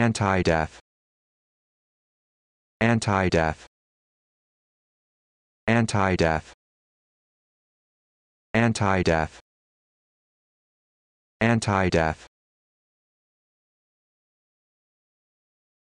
Anti-death. Anti-death. Anti-death. Anti-death. Anti-death.